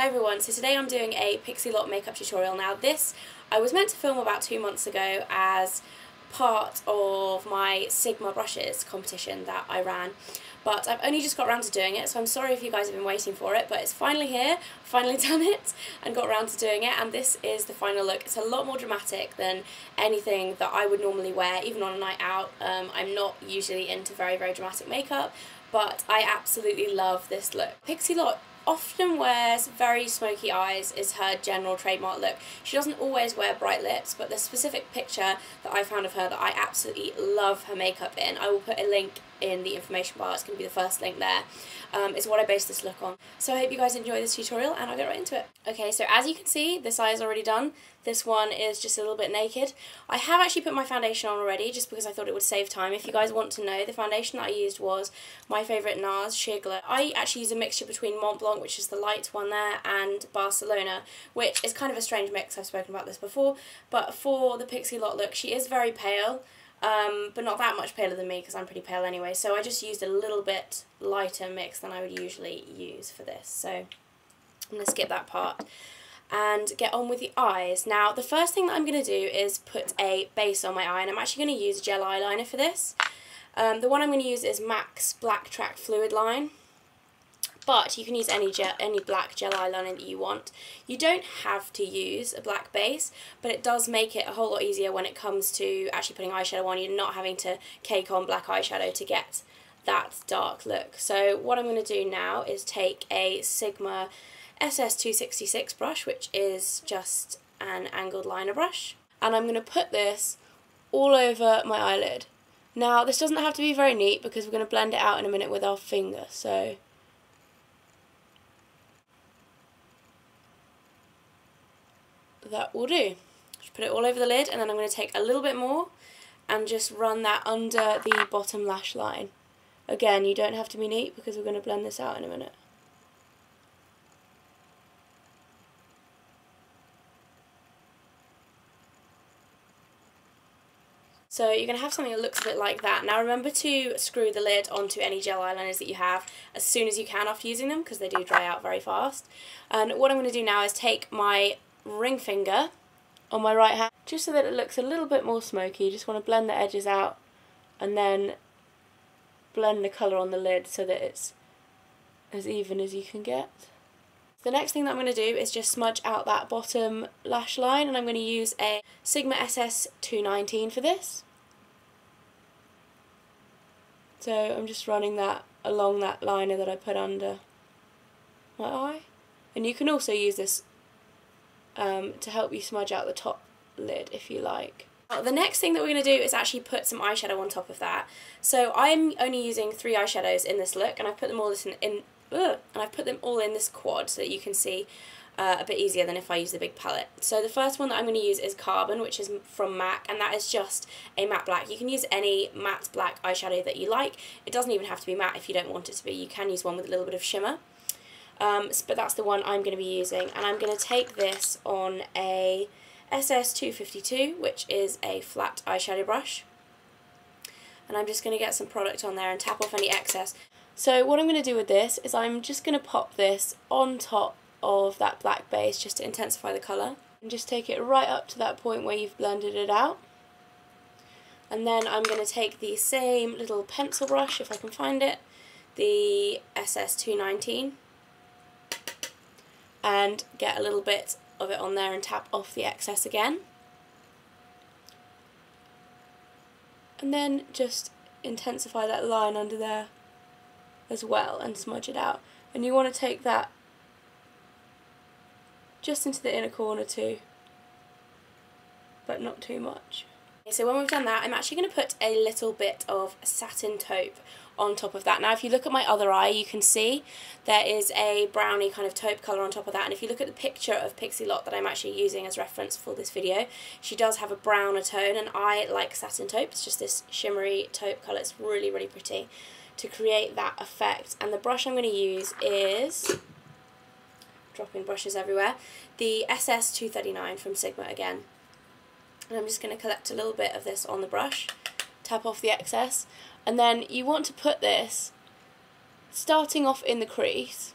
Hi everyone, so today I'm doing a Pixie Lott makeup tutorial. Now this I was meant to film about two months ago as part of my Sigma brushes competition that I ran but I've only just got around to doing it so I'm sorry if you guys have been waiting for it but it's finally here, finally done it and got around to doing it and this is the final look. It's a lot more dramatic than anything that I would normally wear even on a night out. Um, I'm not usually into very very dramatic makeup but I absolutely love this look. Pixie Lott often wears very smoky eyes is her general trademark look. She doesn't always wear bright lips, but the specific picture that I found of her that I absolutely love her makeup in, I will put a link in the information bar, it's going to be the first link there, um, is what I based this look on. So I hope you guys enjoy this tutorial and I'll get right into it. Okay, so as you can see, this eye is already done. This one is just a little bit naked. I have actually put my foundation on already just because I thought it would save time. If you guys want to know, the foundation that I used was my favourite NARS Sheer Glow. I actually use a mixture between Mont Blanc, which is the light one there, and Barcelona, which is kind of a strange mix. I've spoken about this before. But for the Pixie Lott look, she is very pale. Um, but not that much paler than me because I'm pretty pale anyway. So I just used a little bit lighter mix than I would usually use for this. So I'm going to skip that part and get on with the eyes. Now, the first thing that I'm going to do is put a base on my eye, and I'm actually going to use gel eyeliner for this. Um, the one I'm going to use is MAC's Black Track Fluid Line, but you can use any gel, any black gel eyeliner that you want. You don't have to use a black base, but it does make it a whole lot easier when it comes to actually putting eyeshadow on. You're not having to cake on black eyeshadow to get that dark look. So what I'm going to do now is take a Sigma SS266 brush, which is just an angled liner brush. And I'm going to put this all over my eyelid. Now, this doesn't have to be very neat because we're going to blend it out in a minute with our finger, so... That will do. Just put it all over the lid and then I'm going to take a little bit more and just run that under the bottom lash line. Again, you don't have to be neat because we're going to blend this out in a minute. So you're going to have something that looks a bit like that. Now remember to screw the lid onto any gel eyeliners that you have as soon as you can after using them because they do dry out very fast. And what I'm going to do now is take my ring finger on my right hand just so that it looks a little bit more smoky. You just want to blend the edges out and then blend the colour on the lid so that it's as even as you can get. The next thing that I'm going to do is just smudge out that bottom lash line and I'm going to use a Sigma SS219 for this. So I'm just running that along that liner that I put under my eye. And you can also use this um, to help you smudge out the top lid if you like. The next thing that we're going to do is actually put some eyeshadow on top of that. So I'm only using three eyeshadows in this look and I've put them all in, in ugh, and I've put them all in this quad so that you can see uh, a bit easier than if I use the big palette. So the first one that I'm going to use is Carbon, which is from MAC, and that is just a matte black. You can use any matte black eyeshadow that you like. It doesn't even have to be matte if you don't want it to be. You can use one with a little bit of shimmer. Um, but that's the one I'm going to be using, and I'm going to take this on a SS252, which is a flat eyeshadow brush. And I'm just going to get some product on there and tap off any excess. So what I'm going to do with this is I'm just going to pop this on top of that black base just to intensify the colour. And just take it right up to that point where you've blended it out. And then I'm going to take the same little pencil brush, if I can find it, the SS219, and get a little bit of it on there and tap off the excess again. And then just intensify that line under there as well and smudge it out. And you want to take that just into the inner corner too, but not too much. So when we've done that, I'm actually going to put a little bit of satin taupe on top of that. Now if you look at my other eye, you can see there is a brownie kind of taupe colour on top of that. And if you look at the picture of Pixie Lott that I'm actually using as reference for this video, she does have a browner tone and I like satin taupe. It's just this shimmery taupe colour. It's really, really pretty to create that effect. And the brush I'm going to use is, dropping brushes everywhere, the SS239 from Sigma again. And I'm just going to collect a little bit of this on the brush, tap off the excess, and then you want to put this starting off in the crease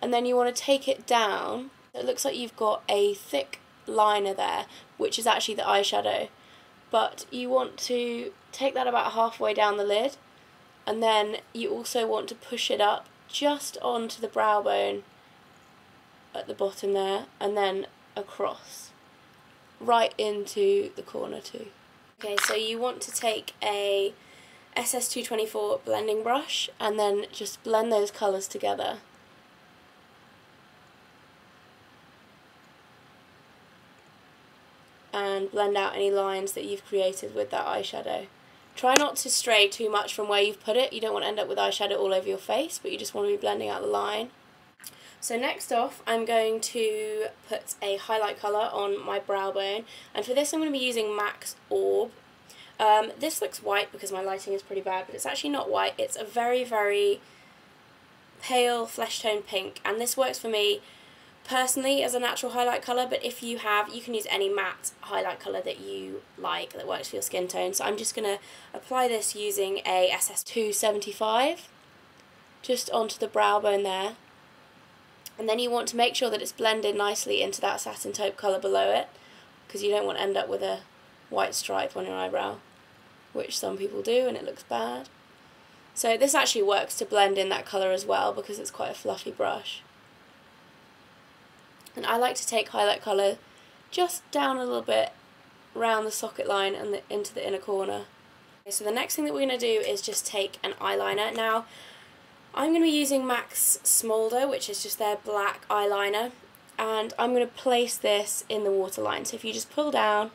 and then you want to take it down. It looks like you've got a thick liner there, which is actually the eyeshadow. But you want to take that about halfway down the lid, and then you also want to push it up just onto the brow bone at the bottom there, and then across, right into the corner too. Okay, so you want to take a SS224 blending brush and then just blend those colours together. And blend out any lines that you've created with that eyeshadow. Try not to stray too much from where you've put it. You don't want to end up with eyeshadow all over your face, but you just want to be blending out the line. So next off, I'm going to put a highlight colour on my brow bone. And for this, I'm going to be using MAC's Orb. Um, this looks white because my lighting is pretty bad, but it's actually not white. It's a very, very pale flesh tone pink. And this works for me personally as a natural highlight colour, but if you have, you can use any matte highlight colour that you like that works for your skin tone. So I'm just going to apply this using a SS275 just onto the brow bone there and then you want to make sure that it's blended nicely into that satin taupe colour below it because you don't want to end up with a white stripe on your eyebrow which some people do and it looks bad. So this actually works to blend in that colour as well because it's quite a fluffy brush. And I like to take highlight colour just down a little bit around the socket line and the, into the inner corner. So the next thing that we're going to do is just take an eyeliner. Now I'm going to be using MAC's Smolder, which is just their black eyeliner, and I'm going to place this in the waterline. So if you just pull down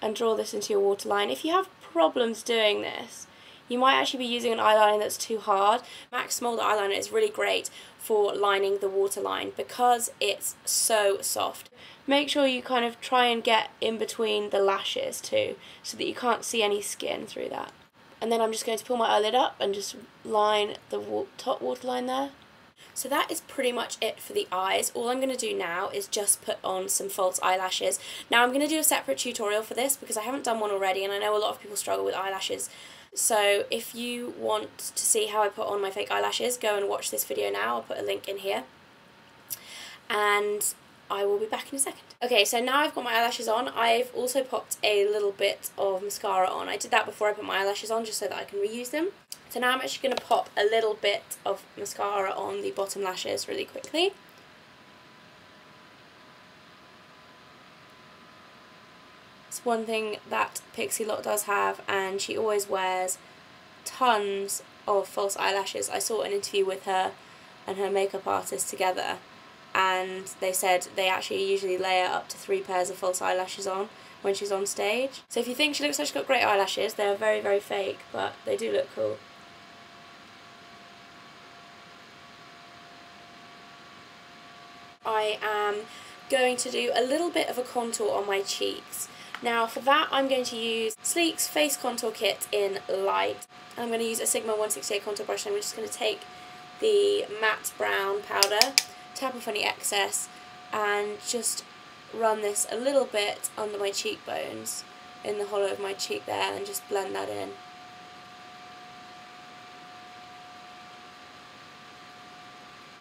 and draw this into your waterline, if you have problems doing this, you might actually be using an eyeliner that's too hard. MAC's Smolder eyeliner is really great for lining the waterline because it's so soft. Make sure you kind of try and get in between the lashes too, so that you can't see any skin through that and then I'm just going to pull my eyelid up and just line the top waterline there. So that is pretty much it for the eyes. All I'm going to do now is just put on some false eyelashes. Now I'm going to do a separate tutorial for this because I haven't done one already and I know a lot of people struggle with eyelashes. So if you want to see how I put on my fake eyelashes, go and watch this video now. I'll put a link in here. And I will be back in a second. Okay, so now I've got my eyelashes on, I've also popped a little bit of mascara on. I did that before I put my eyelashes on just so that I can reuse them. So now I'm actually going to pop a little bit of mascara on the bottom lashes really quickly. It's one thing that Pixie Lott does have and she always wears tons of false eyelashes. I saw an interview with her and her makeup artist together and they said they actually usually layer up to three pairs of false eyelashes on when she's on stage. So if you think she looks like she's got great eyelashes, they're very, very fake, but they do look cool. I am going to do a little bit of a contour on my cheeks. Now for that I'm going to use Sleek's Face Contour Kit in Light. I'm going to use a Sigma 168 contour brush and I'm just going to take the matte brown powder tap off any excess and just run this a little bit under my cheekbones in the hollow of my cheek there and just blend that in.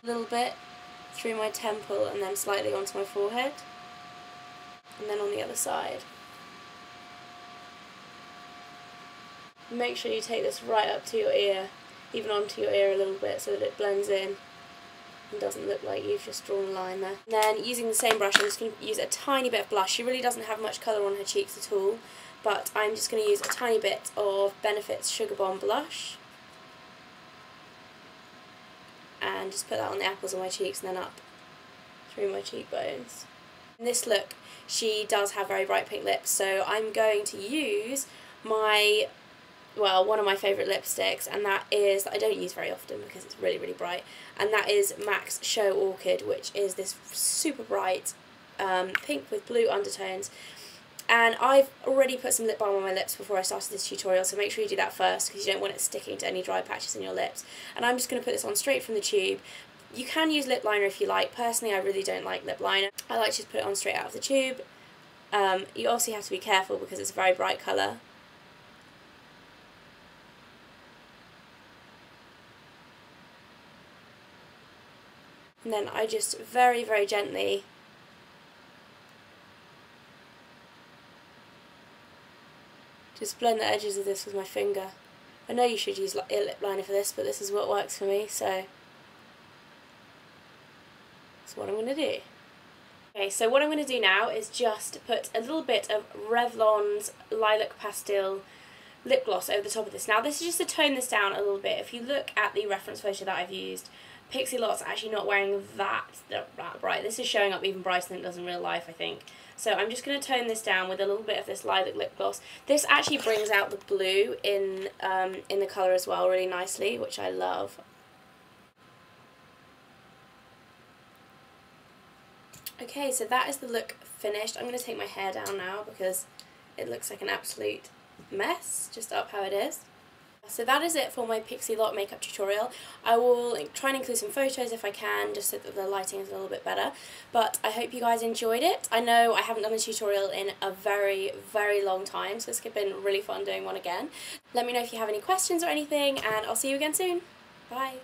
A little bit through my temple and then slightly onto my forehead and then on the other side. Make sure you take this right up to your ear, even onto your ear a little bit so that it blends in and doesn't look like you've just drawn a line there. And then using the same brush I'm just going to use a tiny bit of blush. She really doesn't have much colour on her cheeks at all but I'm just going to use a tiny bit of Benefit's Sugar Bomb blush and just put that on the apples of my cheeks and then up through my cheekbones. In this look she does have very bright pink lips so I'm going to use my well, one of my favourite lipsticks, and that is, I don't use very often because it's really, really bright, and that is MAC's Show Orchid, which is this super bright um, pink with blue undertones. And I've already put some lip balm on my lips before I started this tutorial, so make sure you do that first because you don't want it sticking to any dry patches in your lips. And I'm just going to put this on straight from the tube. You can use lip liner if you like. Personally, I really don't like lip liner. I like to just put it on straight out of the tube. Um, you also have to be careful because it's a very bright colour. And then I just very, very gently just blend the edges of this with my finger. I know you should use a lip liner for this, but this is what works for me, so that's what I'm going to do. Okay, so what I'm going to do now is just put a little bit of Revlon's Lilac Pastel lip gloss over the top of this. Now this is just to tone this down a little bit. If you look at the reference photo that I've used, Pixie Lott's actually not wearing that, that bright. This is showing up even brighter than it does in real life, I think. So I'm just going to tone this down with a little bit of this lilac lip gloss. This actually brings out the blue in, um, in the colour as well really nicely, which I love. Okay, so that is the look finished. I'm going to take my hair down now because it looks like an absolute mess, just up how it is. So that is it for my Pixie Lott makeup tutorial. I will try and include some photos if I can, just so that the lighting is a little bit better. But I hope you guys enjoyed it. I know I haven't done a tutorial in a very, very long time, so it's been really fun doing one again. Let me know if you have any questions or anything, and I'll see you again soon. Bye.